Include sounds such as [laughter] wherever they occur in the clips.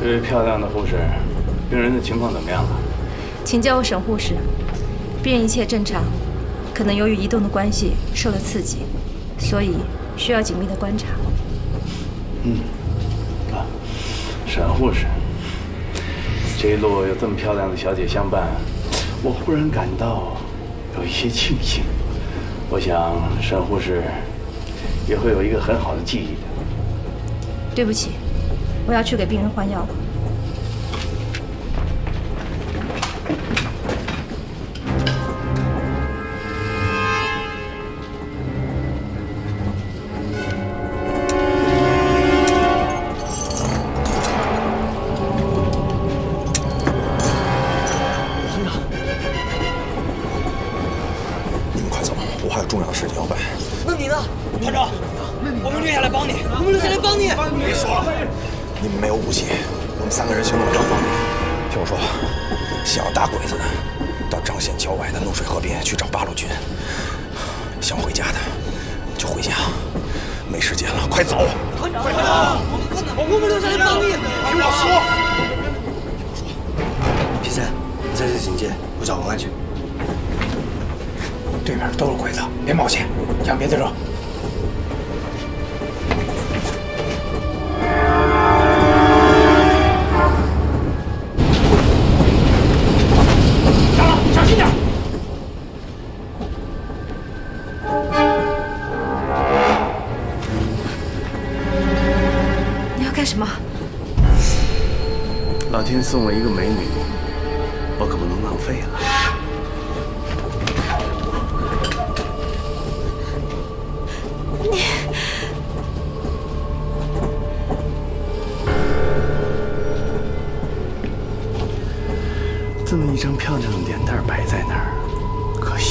这位漂亮的护士，病人的情况怎么样了？请叫我沈护士，病人一切正常，可能由于移动的关系受了刺激，所以需要紧密的观察。嗯，啊，沈护士，这一路有这么漂亮的小姐相伴，我忽然感到有一些庆幸。我想沈护士也会有一个很好的记忆的。对不起，我要去给病人换药。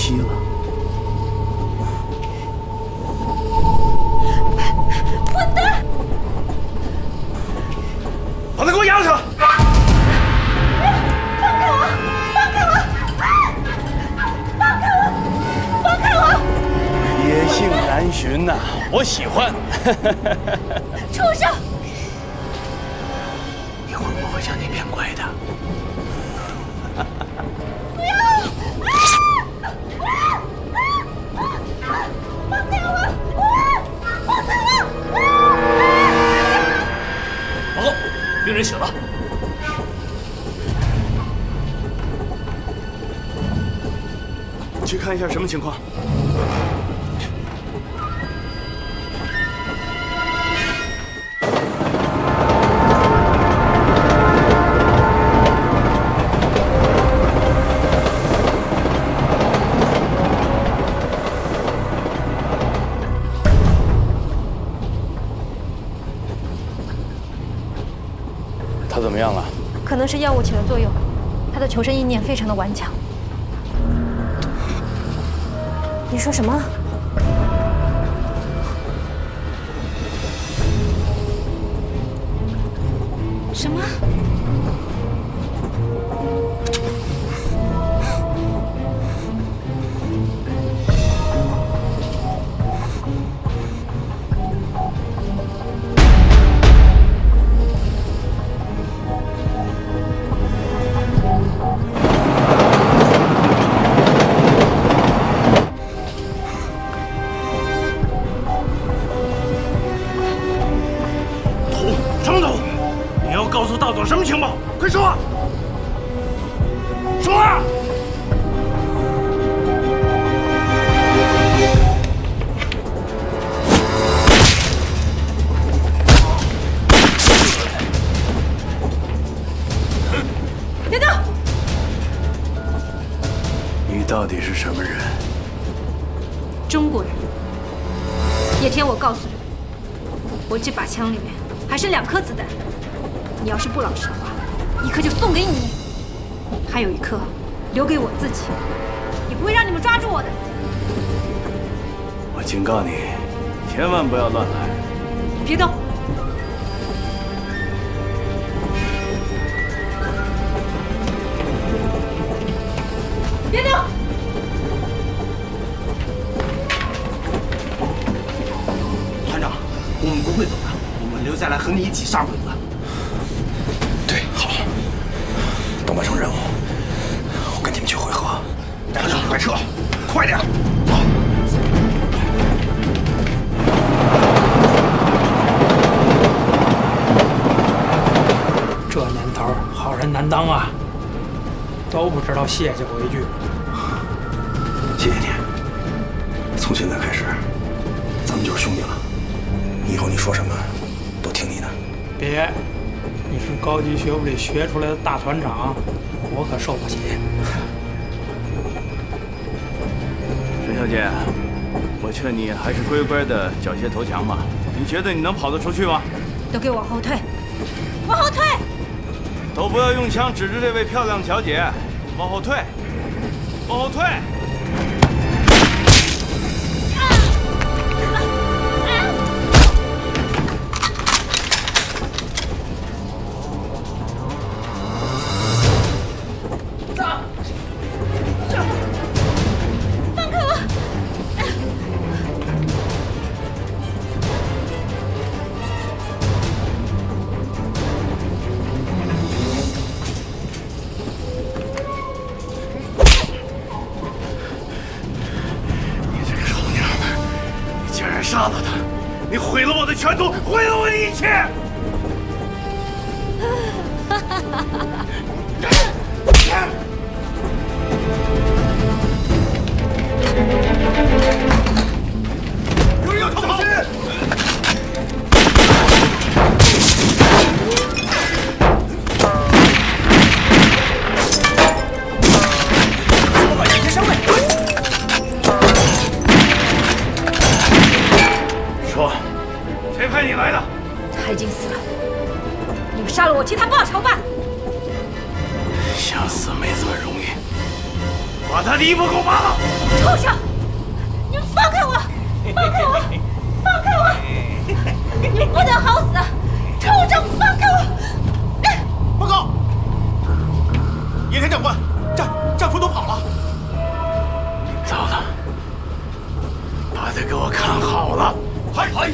可惜了。混蛋！把他给我押上！放开我！放开我！放开我！放开我！野性难寻呐、我！喜欢。是药物起了作用，他的求生意念非常的顽强。你说什么？别动！你到底是什么人？中国人。叶天，我告诉你，我这把枪里面还剩两颗子弹，你要是不老实的话，一颗就送给你，还有一颗留给我自己，也不会让你们抓住我的。我警告你，千万不要乱来。别动！和你一起杀鬼子。对，好等完成任务，我跟你们去会合。快撤，快点！这年头，好人难当啊，都不知道谢谢我一句。谢谢你。从现在开始，咱们就是兄弟了。以后你说什么。别，你是高级学府里学出来的大团长，我可受不起。沈小姐，我劝你还是乖乖的缴械投降吧。你觉得你能跑得出去吗？都给我往后退，往后退！都不要用枪指着这位漂亮小姐，往后退，往后退！了一切！有人要逃跑！杀了我，替他报仇吧！想死没这么容易，把他的衣服给我扒了！畜生！你们放开我！放开我！放开我！你们不能好死！畜生，放开我！报告，野田长官，战战俘都跑了。糟了，把他给我看好了！嗨嗨。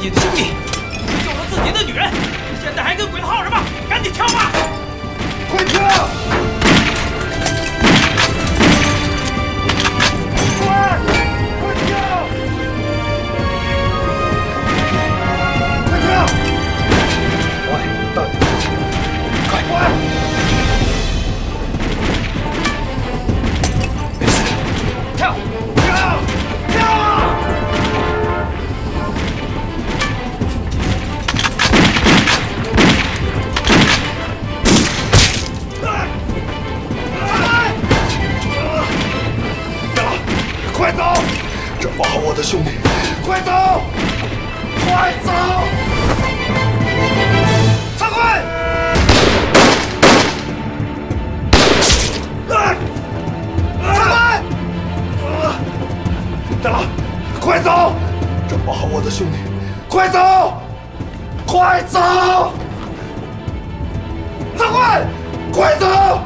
己的兄弟，救了自己的女人，现在还跟鬼子耗什么？赶紧跳吧！快跳！这么好我的兄弟，快走！快走！撤回！撤回！大佬，快走！这么好我的兄弟，快走！快走！撤回！快走！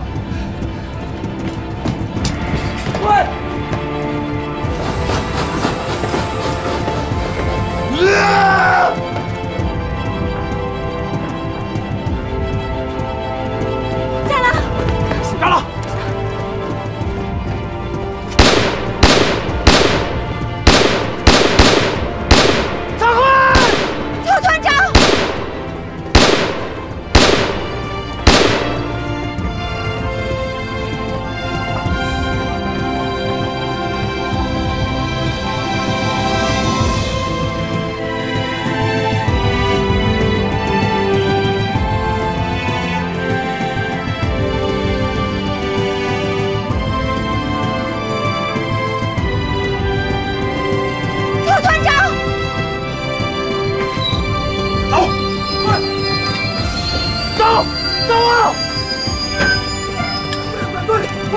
走，走啊！对，快，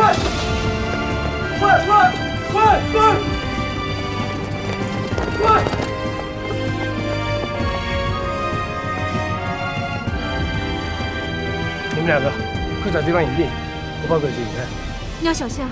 快，快，快，快，快！你们两个快找地方隐蔽，我把鬼子引开。你要小心啊！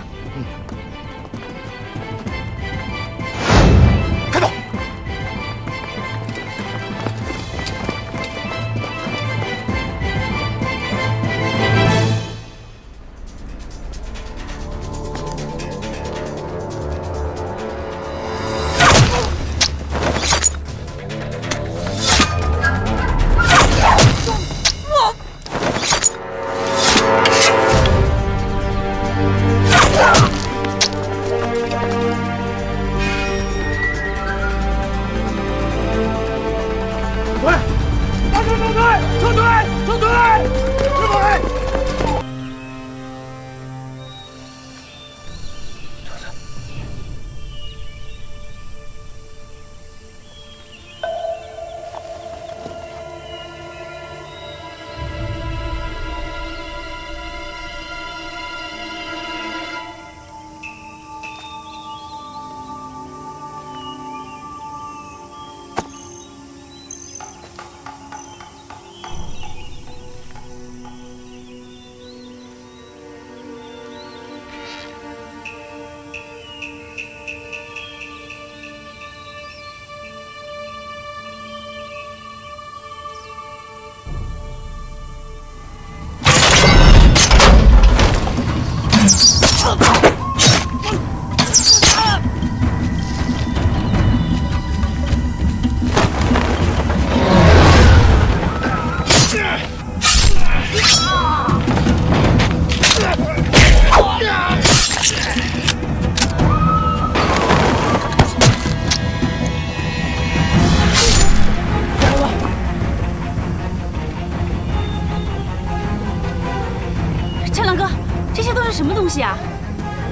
西啊？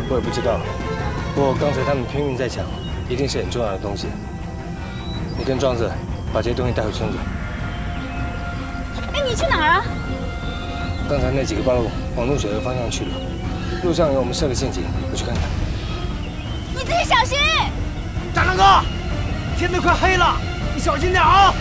我也不知道，不过刚才他们拼命在抢，一定是很重要的东西。你跟庄子把这些东西带回村子。哎，你去哪儿啊？刚才那几个八路往怒水河方向去了，路上有我们设的陷阱，我去看看。你自己小心！战狼哥，天都快黑了，你小心点啊！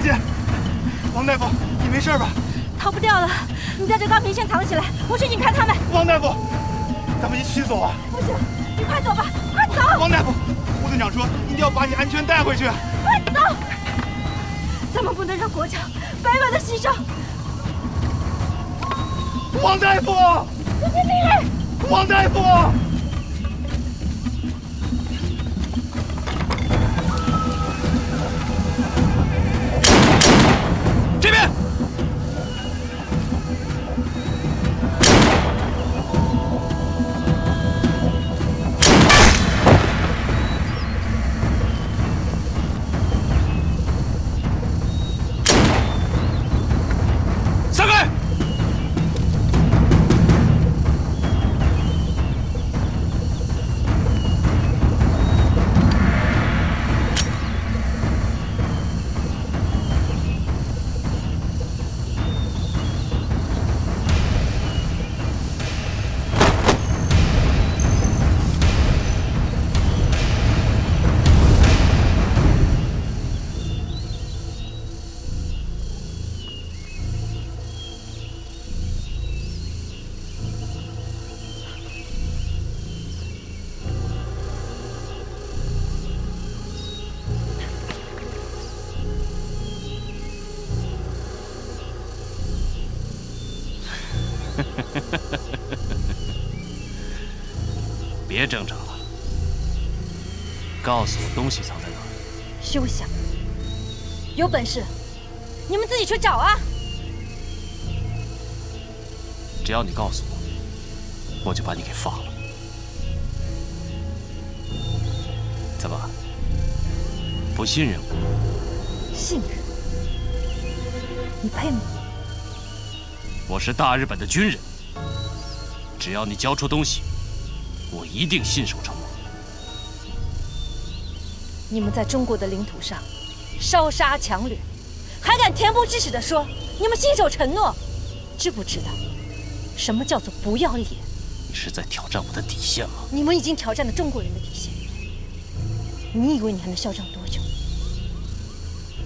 姐王大夫你没事吧？逃不掉了你带着钢瓶先藏起来我去引开他们。王大夫咱们一起走啊。不行你快走吧快走。王大夫胡队长说一定要把你安全带回去。快走。咱们不能让国家白白的牺牲。王大夫！我听命令。王大夫！别挣扎了，告诉我东西藏在哪儿。休想！有本事，你们自己去找啊！只要你告诉我，我就把你给放了。怎么，不信任我？信任？你配吗？我是大日本的军人，只要你交出东西，我一定信守承诺。你们在中国的领土上烧杀抢掠，还敢恬不知耻地说你们信守承诺？知不知道什么叫做不要脸？你是在挑战我的底线吗？你们已经挑战了中国人的底线。你以为你还能嚣张多久？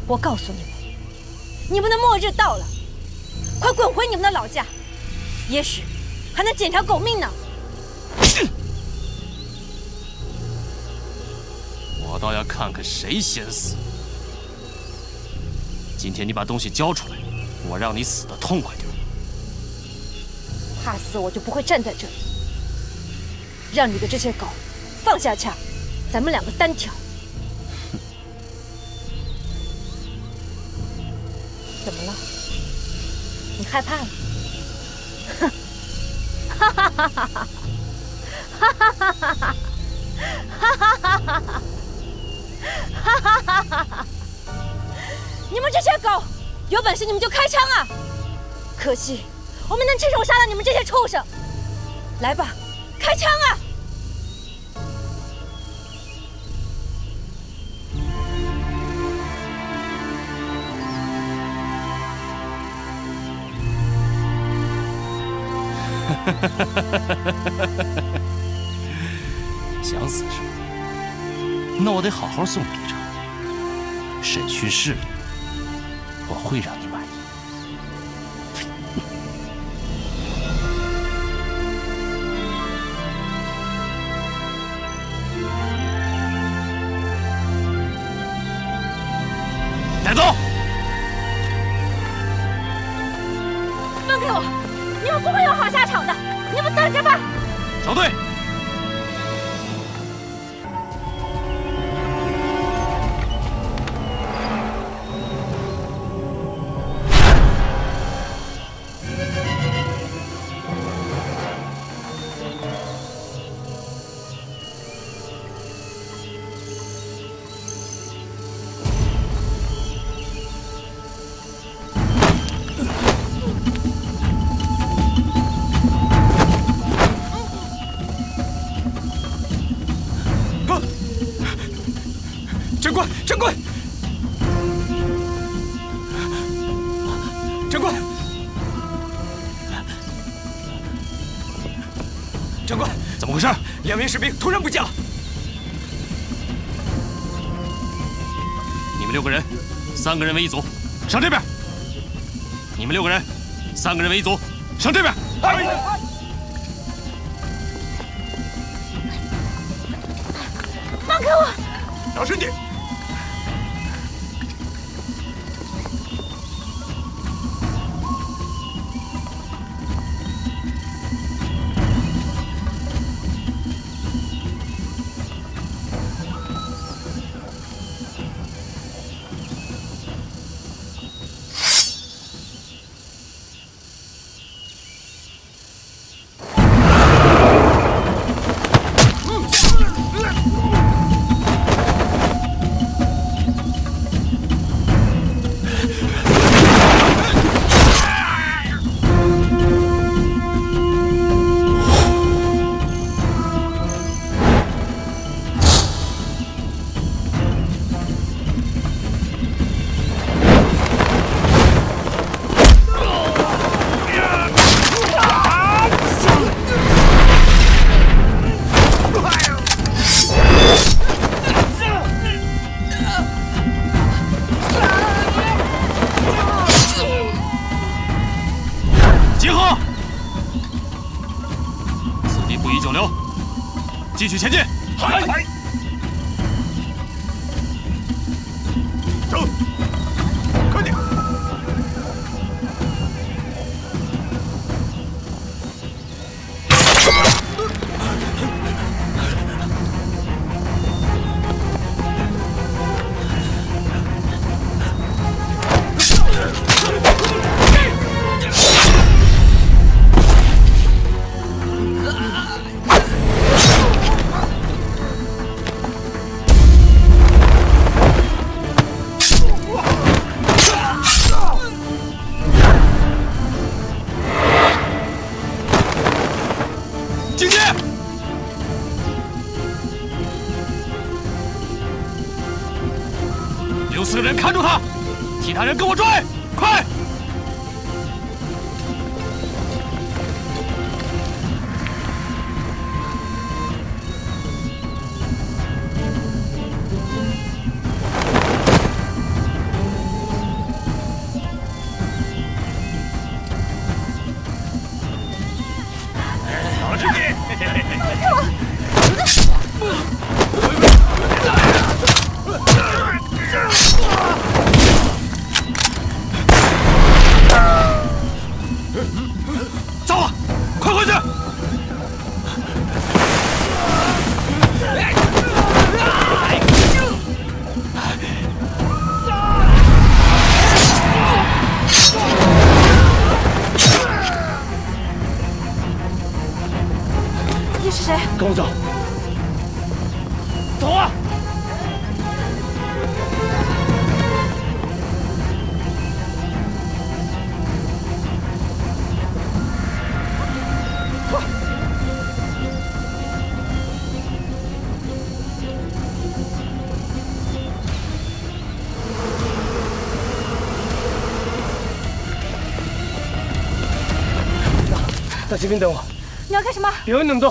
我告诉你们，你们的末日到了，快滚回你们的老家，也许还能捡条狗命呢。倒要看看谁先死。今天你把东西交出来，我让你死的痛快点。怕死我就不会站在这里，让你的这些狗放下枪，咱们两个单挑。[laughs] 怎么了？你害怕了？哼！哈哈哈哈！哈哈哈哈哈！哈 [laughs] 你们这些狗，有本事你们就开枪啊！可惜我们能亲手杀了你们这些畜生。来吧，开枪啊！[laughs] 想死是吧？那我得好好送你一程。审讯室。里，我会让你两名士兵突然不见了。你们六个人三个人为一组上这边。你们六个人三个人为一组上这边。续前进。跟我抓！这边等我。你要干什么？别问那么多。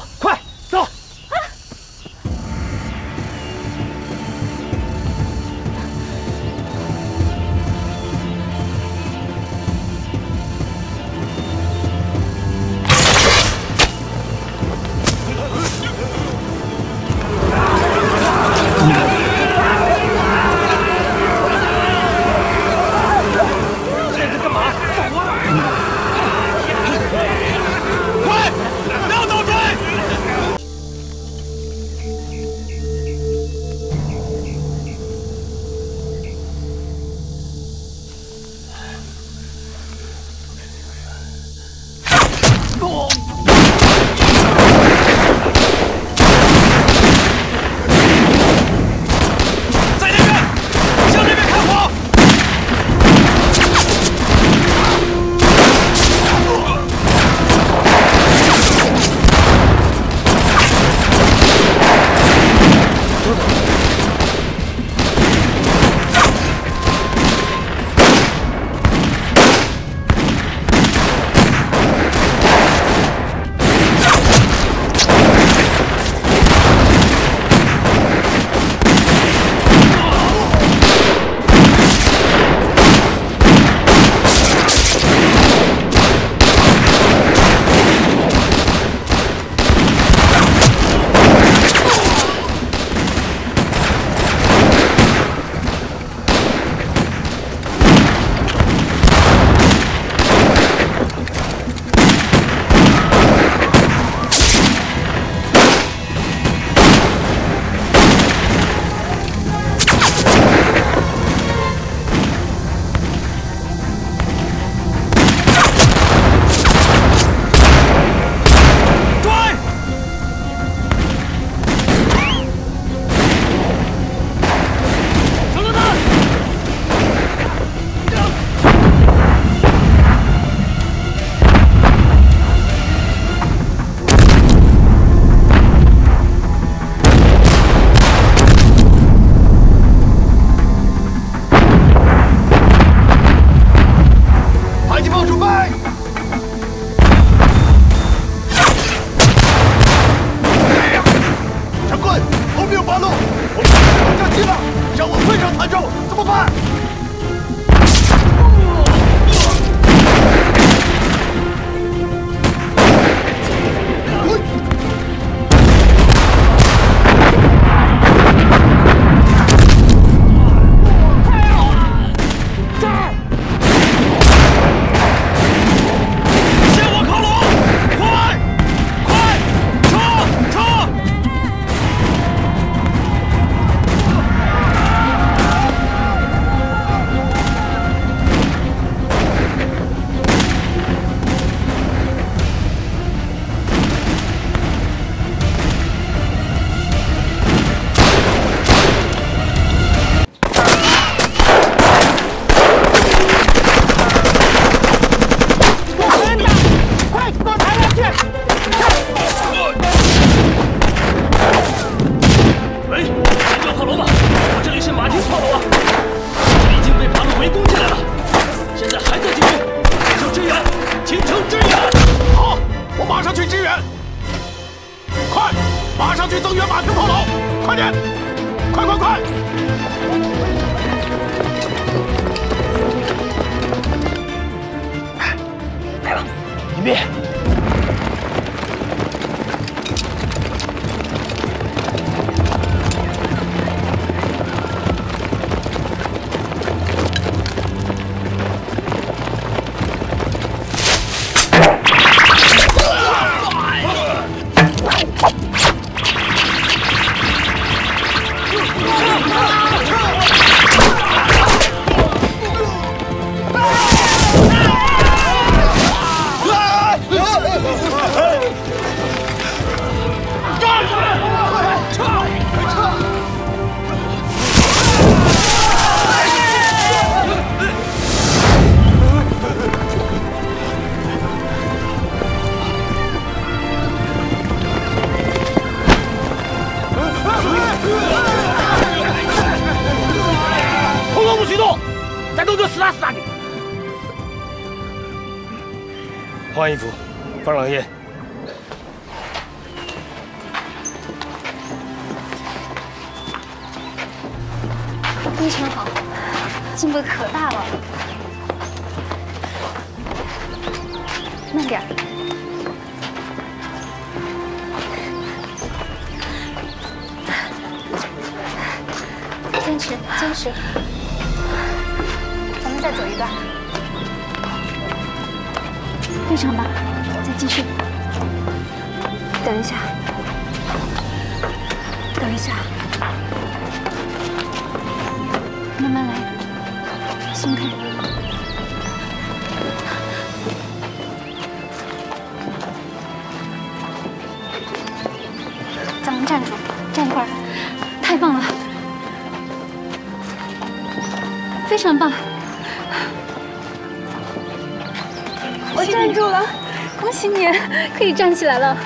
站起来了，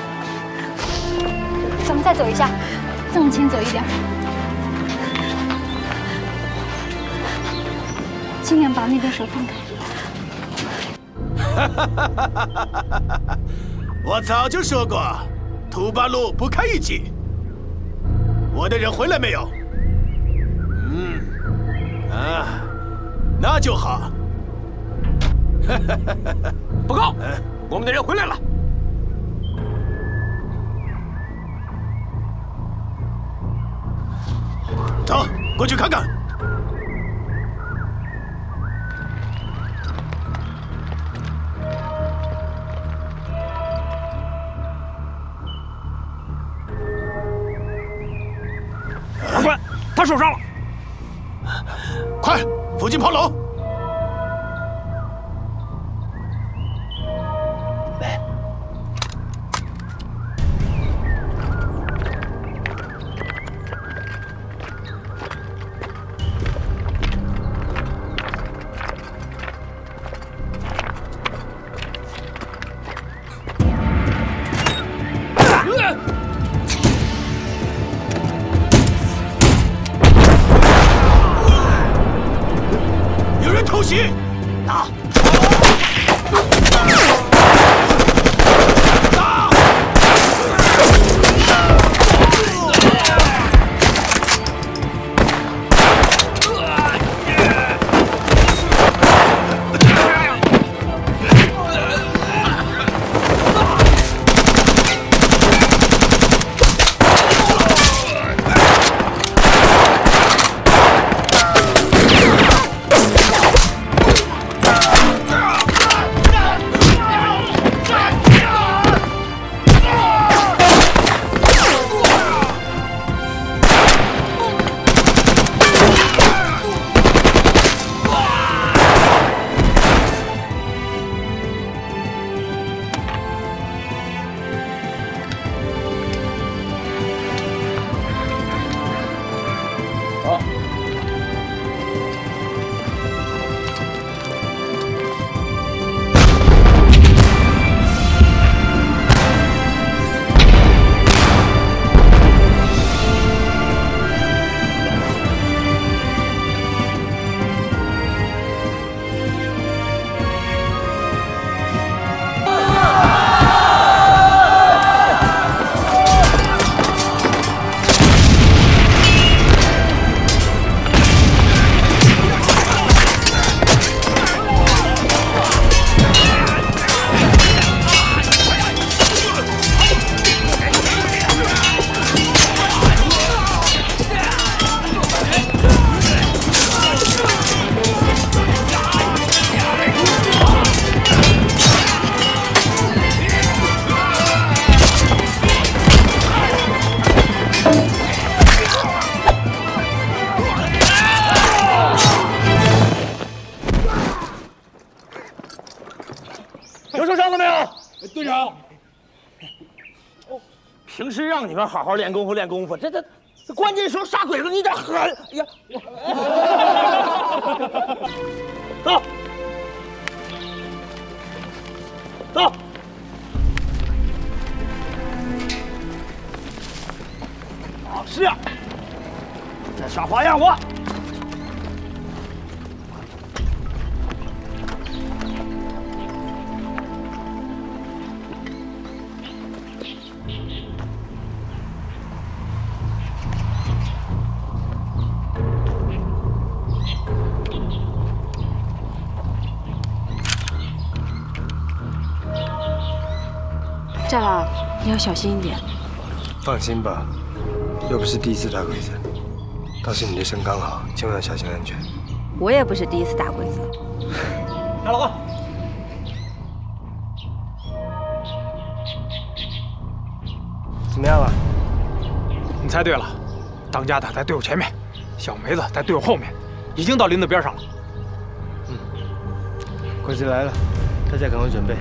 咱们再走一下，再往前走一点，尽量把那个手放开。哈哈哈哈哈！我早就说过，土八路不堪一击。我的人回来没有？去看看。快他受伤了。快附近炮楼。好好练功夫练功夫，这这这关键时候杀鬼子你得狠！哎呀，[laughs] 走，走。好是啊，再耍花样我。要小心一点。放心吧，又不是第一次打鬼子，倒是你的身刚好，千万要小心安全。我也不是第一次打鬼子。大老公，怎么样了？你猜对了，当家的在队伍前面，小梅子在队伍后面，已经到林子边上了。嗯鬼子来了，大家赶快准备。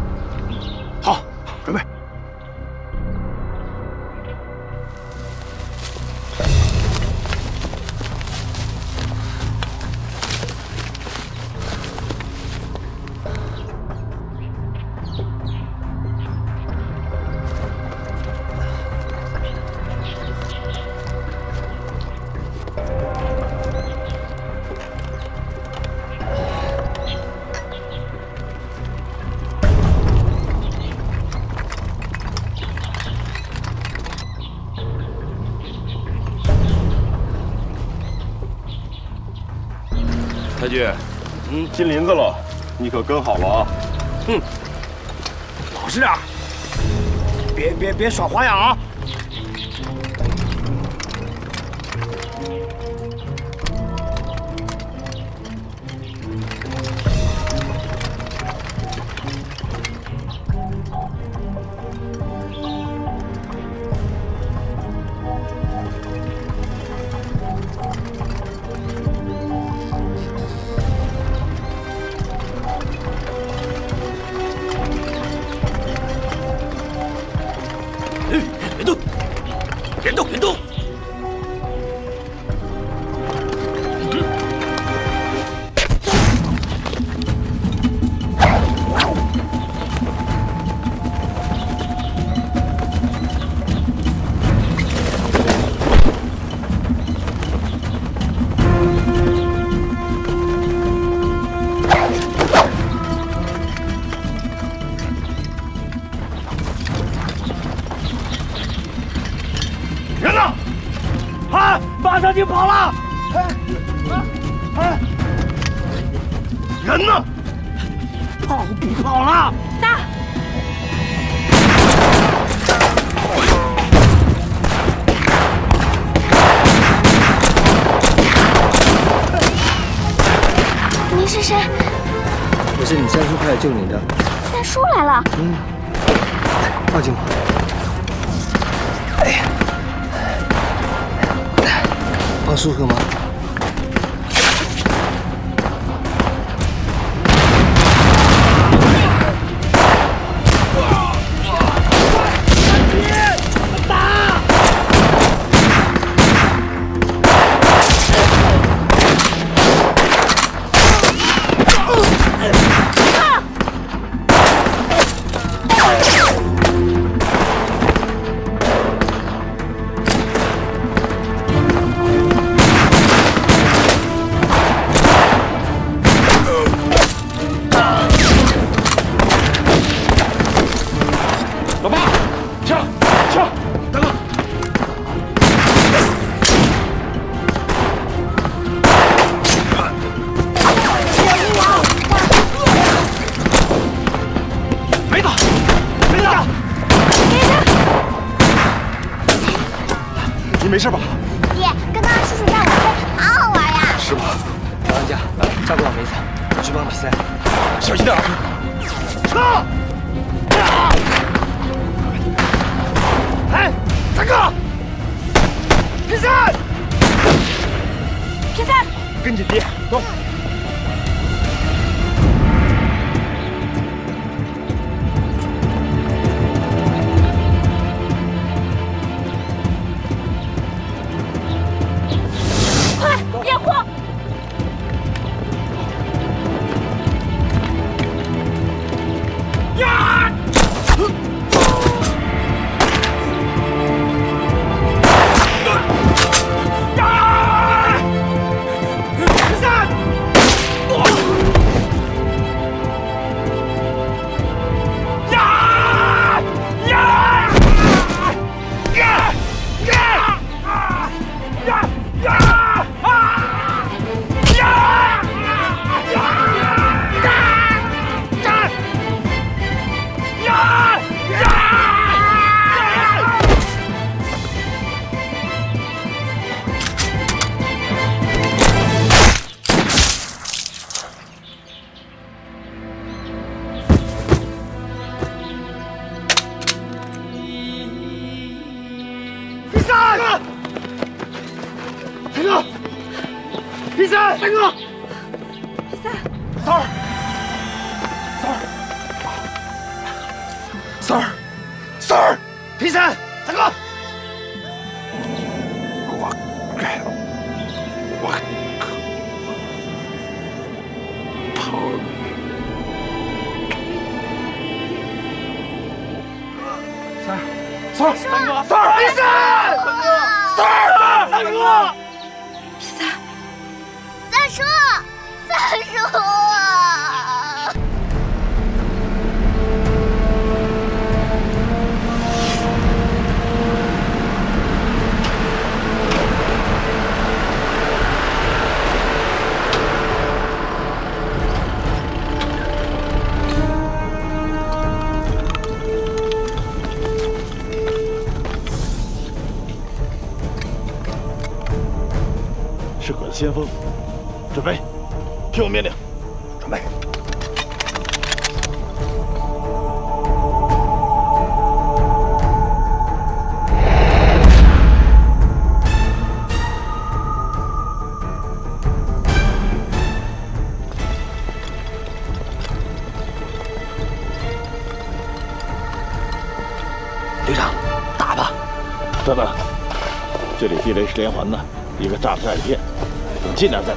太君，嗯，进林子了，你可跟好了啊！嗯，是啊，别别别耍花样啊！舒服吗？三哥，你尽量再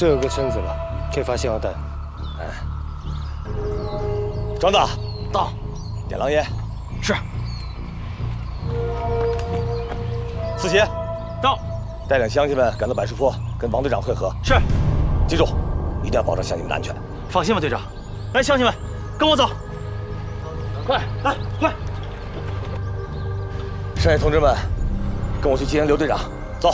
这有个村子了，可以发信号弹。哎，庄子到，点狼烟。是。四杰到，带领乡亲们赶到百树坡，跟王队长会合。是。记住，一定要保证乡亲们的安全。放心吧，队长。来，乡亲们，跟我走。快，来，快！剩下同志们，跟我去接应刘队长。走。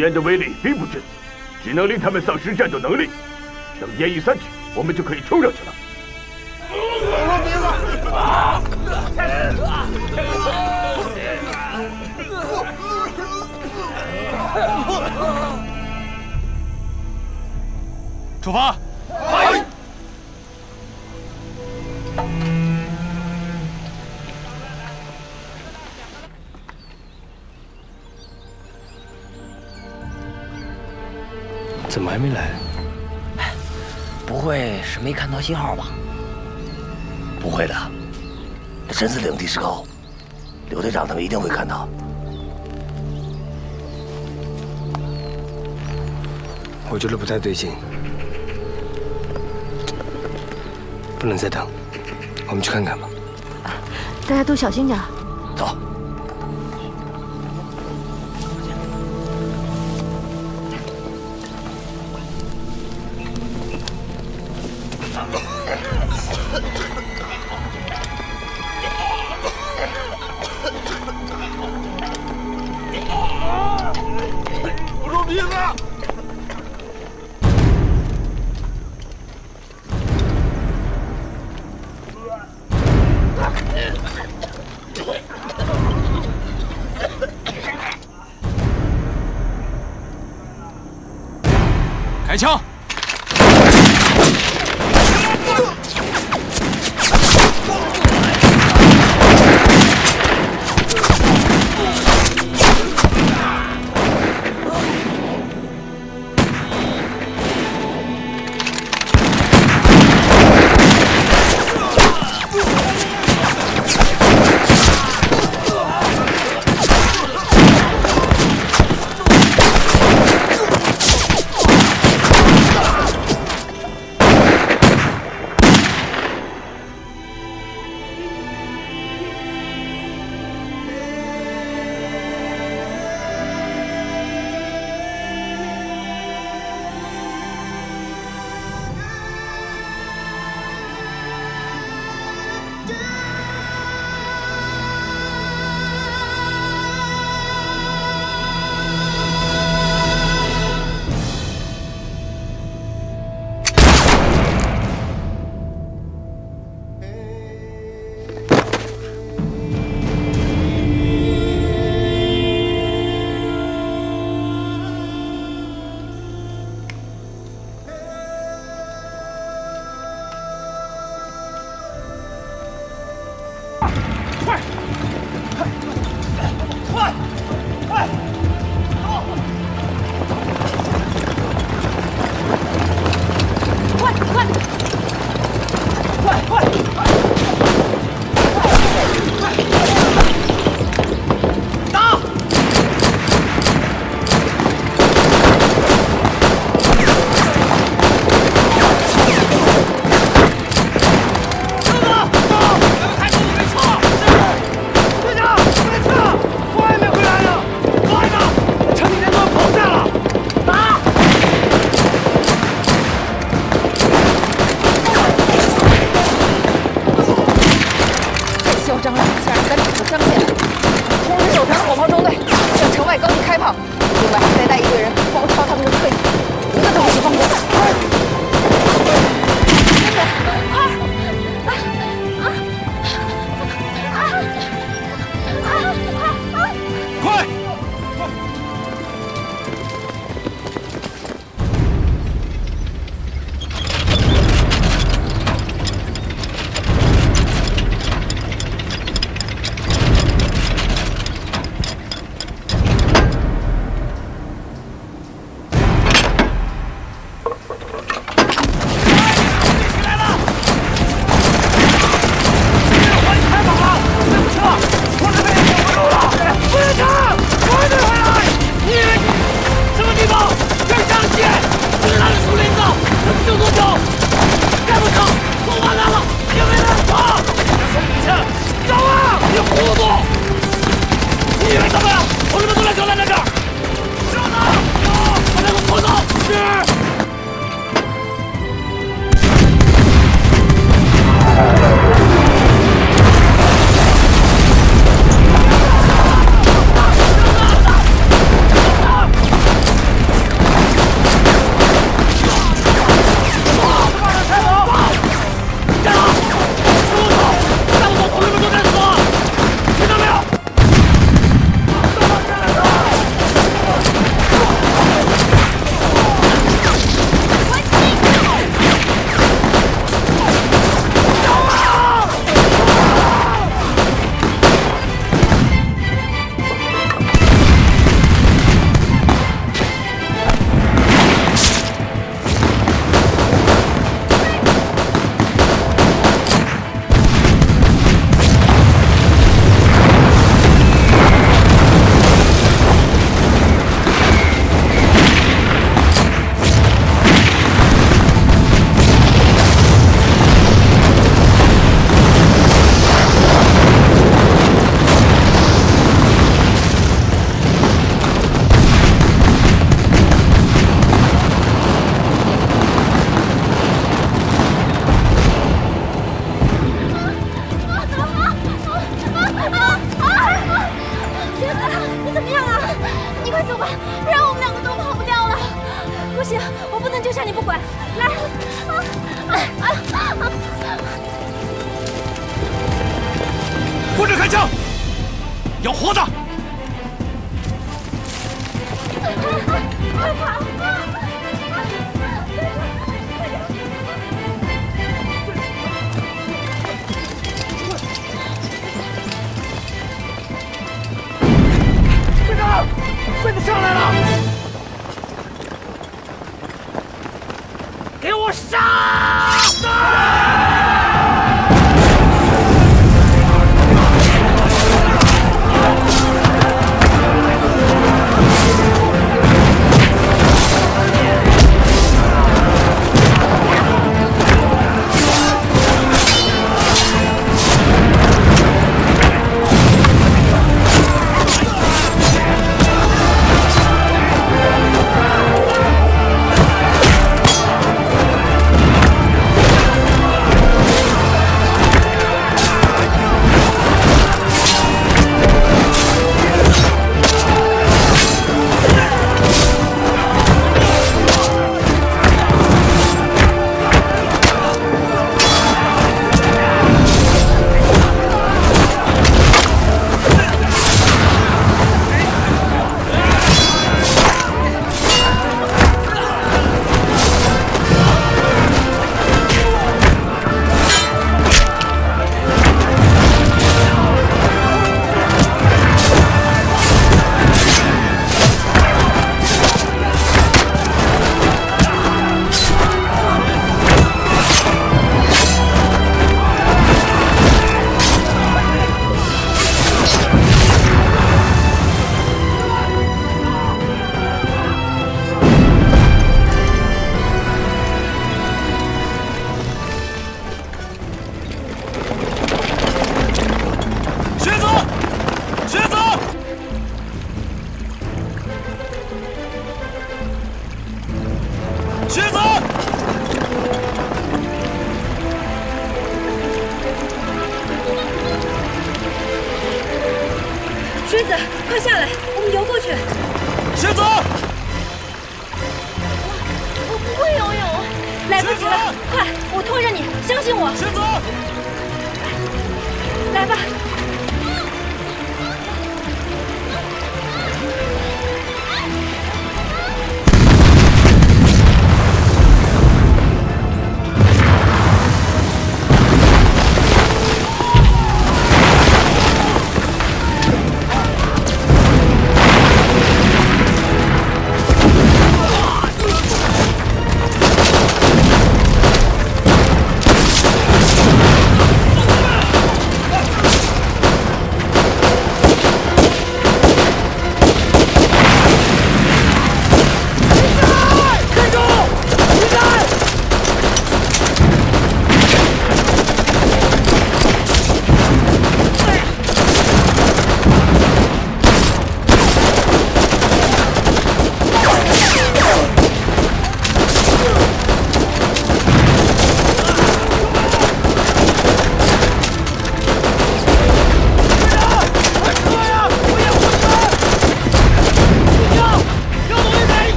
烟的威力并不致死，只能令他们丧失战斗能力。等烟一散去，我们就可以冲上去了。怎么还没来？不会是没看到信号吧？不会的，这镇子领地势高，刘队长他们一定会看到。我觉得不太对劲，不能再等，我们去看看吧。大家都小心点。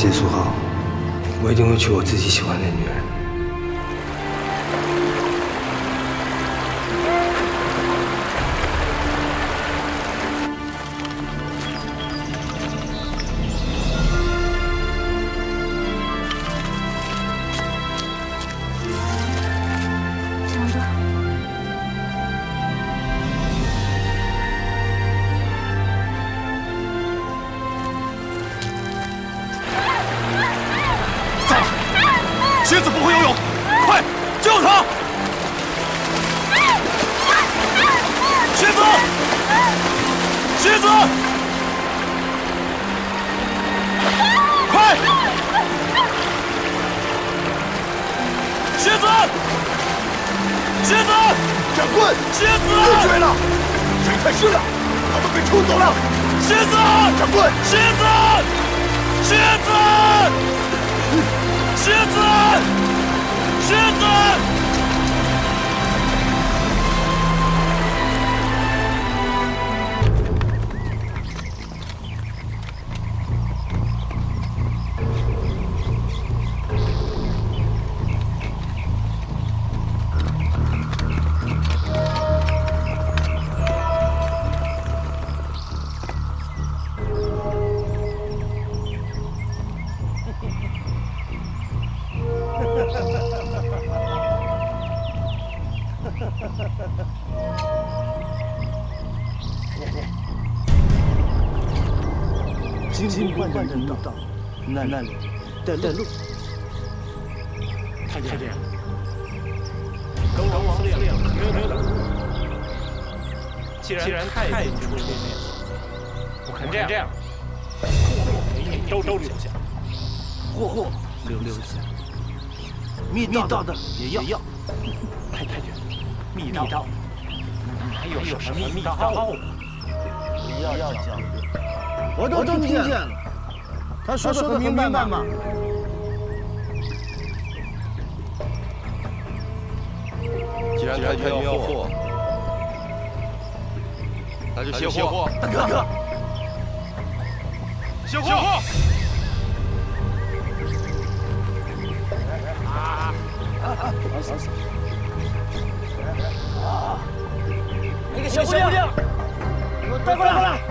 结束后，我一定会娶我自己喜欢的。那那里带路。太监，跟王司令没有没有点既然太监出面面，我看这样，给你都都留下，货货留留下，密道的也要。太太监，密道，还有什么密道？不要讲，我都听见了。他说的很明白吗？既然太监要货，那就卸货。大哥，卸货！啊啊啊！那个小姑娘，给我带过来！